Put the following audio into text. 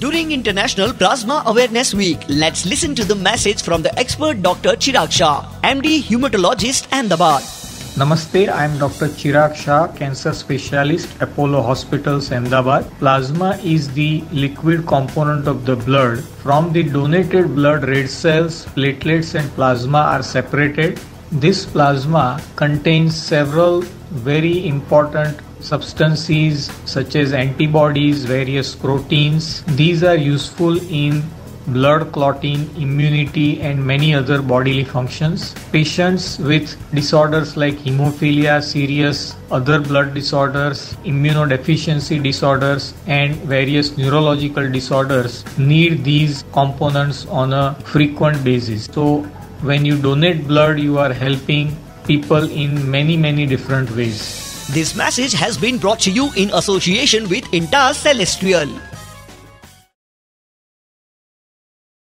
During International Plasma Awareness Week, let's listen to the message from the expert Dr. Chirag Shah, MD Hematologist, and Ahmedabad. Namaste, I am Dr. Chirag Shah, cancer specialist, Apollo Hospitals, Ahmedabad. Plasma is the liquid component of the blood. From the donated blood, red cells, platelets, and plasma are separated. This plasma contains several very important substances such as antibodies, various proteins. These are useful in blood clotting, immunity, and many other bodily functions. Patients with disorders like hemophilia, serious other blood disorders, immunodeficiency disorders, and various neurological disorders need these components on a frequent basis. So, when you donate blood, you are helping people in many, many different ways. This message has been brought to you in association with Intas Celestial.